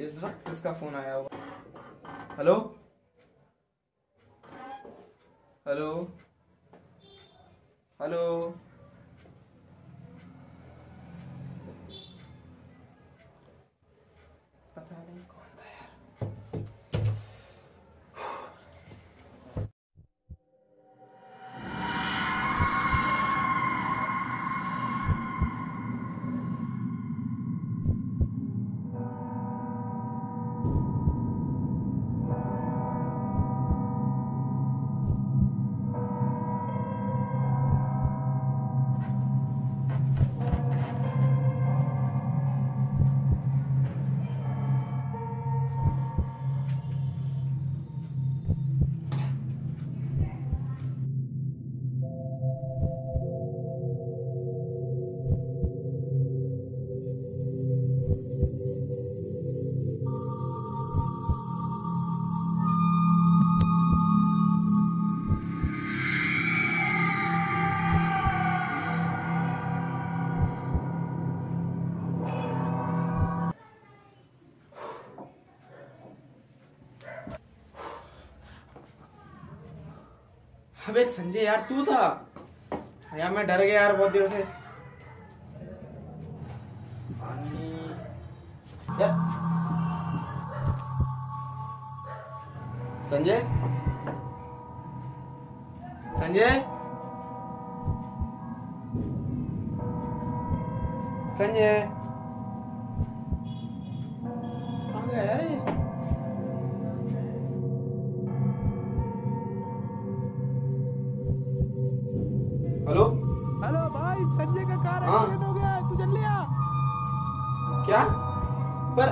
इस वक्त किसका फ़ोन आया हुआ? हेलो? हेलो? हेलो? पता नहीं कौन था। अबे संजय यार, तू था। यार मैं डर गया यार बहुत देर से। संजय? संजय? संजय? कहाँ गया यार ये? हेलो? हेलो भाई संजय का कार हाँ। एक्सीडेंट हो गया है, तू चल लिया क्या? पर